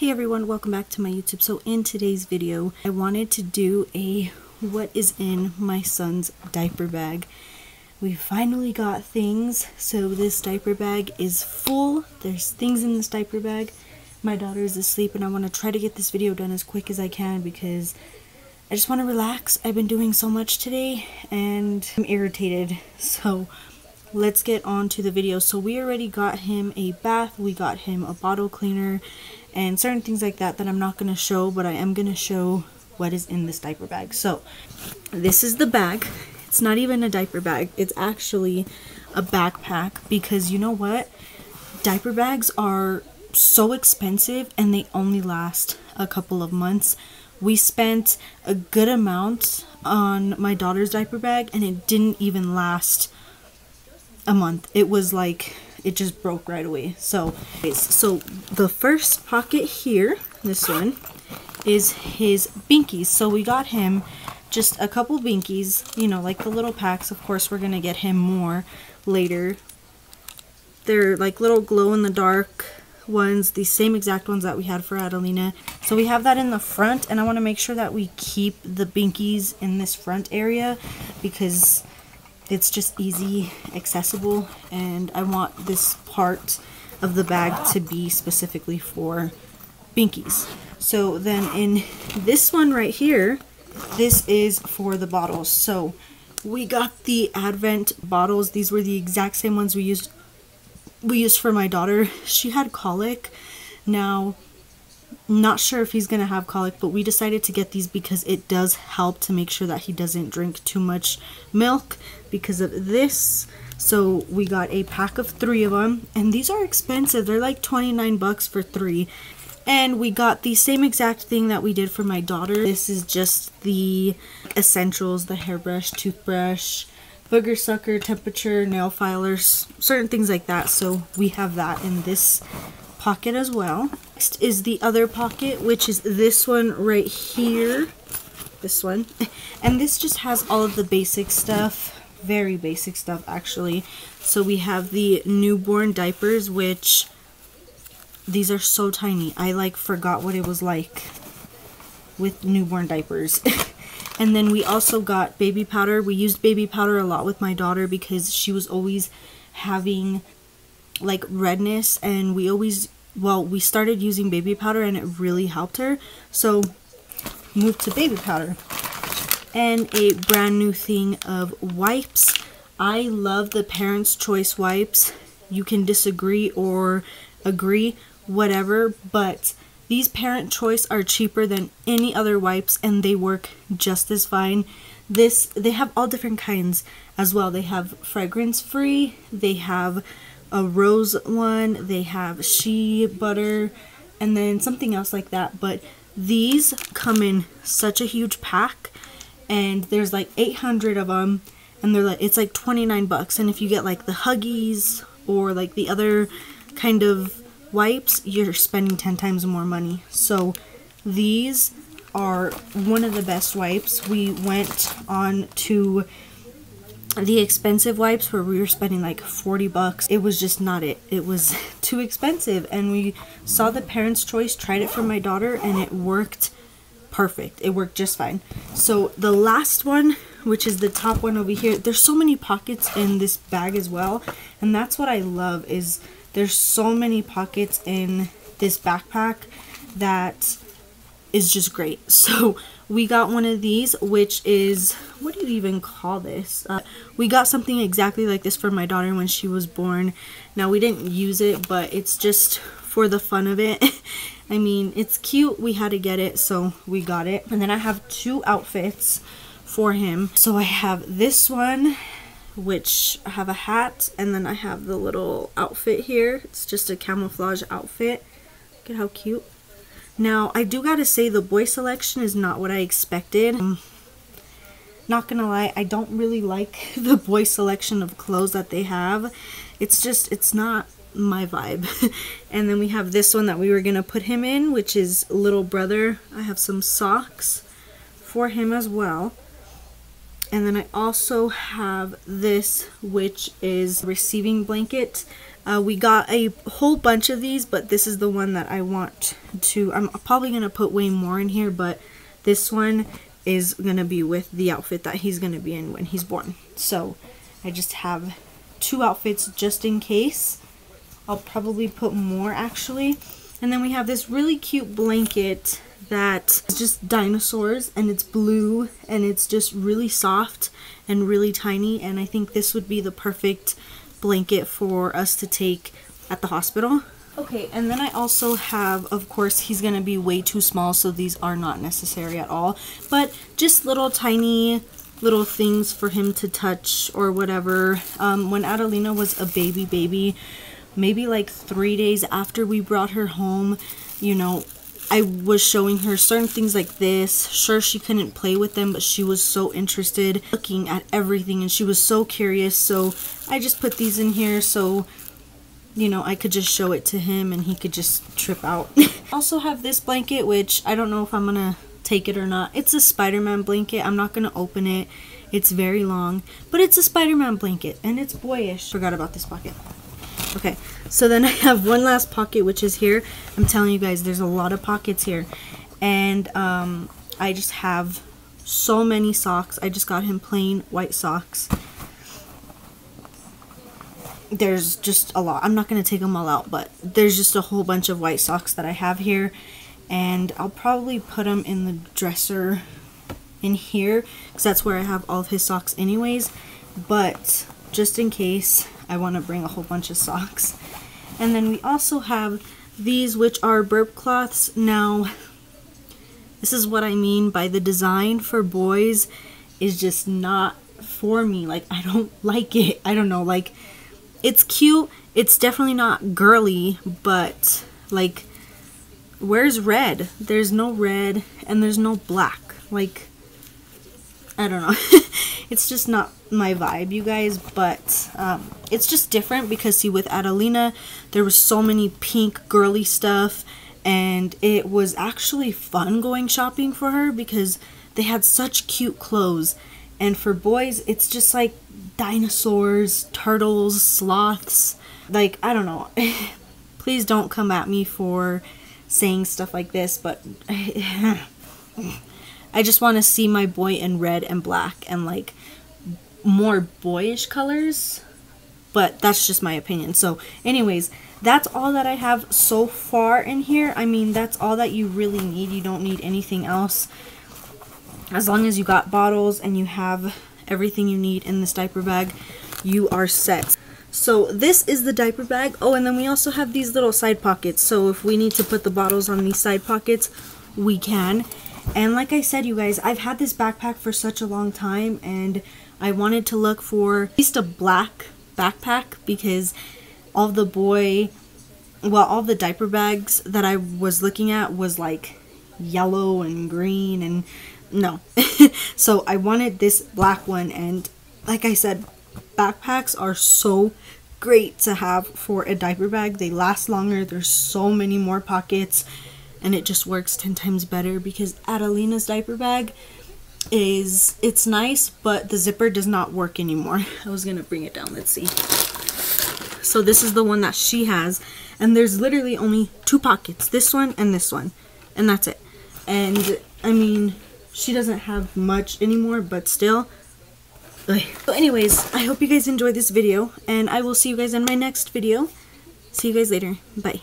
Hey everyone, welcome back to my YouTube. So in today's video, I wanted to do a what is in my son's diaper bag. We finally got things. So this diaper bag is full. There's things in this diaper bag. My daughter is asleep and I want to try to get this video done as quick as I can because I just want to relax. I've been doing so much today and I'm irritated. So let's get on to the video. So we already got him a bath, we got him a bottle cleaner, and certain things like that that I'm not going to show, but I am going to show what is in this diaper bag. So this is the bag. It's not even a diaper bag. It's actually a backpack because you know what? Diaper bags are so expensive and they only last a couple of months. We spent a good amount on my daughter's diaper bag and it didn't even last a month. It was like it just broke right away. So, so the first pocket here, this one, is his binkies. So we got him just a couple binkies, you know, like the little packs. Of course, we're going to get him more later. They're like little glow-in-the-dark ones, the same exact ones that we had for Adelina. So we have that in the front, and I want to make sure that we keep the binkies in this front area because it's just easy accessible and I want this part of the bag to be specifically for binkies. So then in this one right here this is for the bottles. So we got the Avent bottles. These were the exact same ones we used we used for my daughter. She had colic. Now not sure if he's going to have colic, but we decided to get these because it does help to make sure that he doesn't drink too much milk because of this. So we got a pack of three of them, and these are expensive. They're like 29 bucks for three. And we got the same exact thing that we did for my daughter. This is just the essentials, the hairbrush, toothbrush, booger sucker, temperature, nail filers, certain things like that. So we have that in this pocket as well. Next is the other pocket, which is this one right here. This one. And this just has all of the basic stuff. Very basic stuff, actually. So we have the newborn diapers, which these are so tiny. I like forgot what it was like with newborn diapers. and then we also got baby powder. We used baby powder a lot with my daughter because she was always having like redness and we always well we started using baby powder and it really helped her. So moved to baby powder. And a brand new thing of wipes. I love the parents choice wipes. You can disagree or agree whatever but these parent choice are cheaper than any other wipes and they work just as fine. This they have all different kinds as well. They have fragrance free they have a rose one, they have shea butter, and then something else like that. But these come in such a huge pack, and there's like 800 of them, and they're like it's like 29 bucks. And if you get like the Huggies or like the other kind of wipes, you're spending 10 times more money. So these are one of the best wipes. We went on to the expensive wipes where we were spending like 40 bucks it was just not it. It was too expensive and we saw the parents choice tried it for my daughter and it worked perfect. It worked just fine. So the last one which is the top one over here there's so many pockets in this bag as well and that's what i love is there's so many pockets in this backpack that is just great. So we got one of these which is what do you even call this? Uh, we got something exactly like this for my daughter when she was born. Now we didn't use it but it's just for the fun of it. I mean it's cute. We had to get it so we got it. And then I have two outfits for him. So I have this one which I have a hat and then I have the little outfit here. It's just a camouflage outfit. Look at how cute now, I do gotta say the boy selection is not what I expected. Um, not gonna lie, I don't really like the boy selection of clothes that they have. It's just, it's not my vibe. and then we have this one that we were gonna put him in, which is Little Brother. I have some socks for him as well. And then I also have this, which is receiving blanket. Uh, we got a whole bunch of these, but this is the one that I want to, I'm probably going to put way more in here, but this one is going to be with the outfit that he's going to be in when he's born. So I just have two outfits just in case. I'll probably put more actually. And then we have this really cute blanket that is just dinosaurs and it's blue and it's just really soft and really tiny and I think this would be the perfect blanket for us to take at the hospital. Okay, and then I also have, of course, he's going to be way too small, so these are not necessary at all. But just little tiny little things for him to touch or whatever. Um, when Adelina was a baby baby, maybe like three days after we brought her home, you know, I was showing her certain things like this. Sure, she couldn't play with them, but she was so interested looking at everything and she was so curious. So I just put these in here so, you know, I could just show it to him and he could just trip out. also have this blanket, which I don't know if I'm going to take it or not. It's a Spider-Man blanket. I'm not going to open it. It's very long, but it's a Spider-Man blanket and it's boyish. Forgot about this pocket. Okay, so then I have one last pocket, which is here. I'm telling you guys, there's a lot of pockets here. And um, I just have so many socks. I just got him plain white socks. There's just a lot. I'm not going to take them all out, but there's just a whole bunch of white socks that I have here. And I'll probably put them in the dresser in here because that's where I have all of his socks anyways. But just in case, I want to bring a whole bunch of socks. And then we also have these which are burp cloths. Now, this is what I mean by the design for boys is just not for me. Like, I don't like it. I don't know, like, it's cute. It's definitely not girly, but, like, where's red? There's no red and there's no black. Like, I don't know. it's just not my vibe, you guys, but um, it's just different because, see, with Adelina, there was so many pink girly stuff, and it was actually fun going shopping for her because they had such cute clothes. And for boys, it's just like dinosaurs, turtles, sloths. Like, I don't know. Please don't come at me for saying stuff like this, but I just want to see my boy in red and black and like more boyish colors. But that's just my opinion. So anyways, that's all that I have so far in here. I mean, that's all that you really need. You don't need anything else. As long as you got bottles and you have everything you need in this diaper bag, you are set. So this is the diaper bag. Oh, and then we also have these little side pockets. So if we need to put the bottles on these side pockets, we can. And like I said, you guys, I've had this backpack for such a long time and I wanted to look for at least a black backpack because all the boy, well, all the diaper bags that I was looking at was like yellow and green and no. so I wanted this black one and like I said, backpacks are so great to have for a diaper bag. They last longer. There's so many more pockets and it just works 10 times better because Adelina's diaper bag is it's nice but the zipper does not work anymore. I was gonna bring it down let's see. So this is the one that she has and there's literally only two pockets this one and this one and that's it. And I mean she doesn't have much anymore but still. So anyways I hope you guys enjoyed this video and I will see you guys in my next video. See you guys later. Bye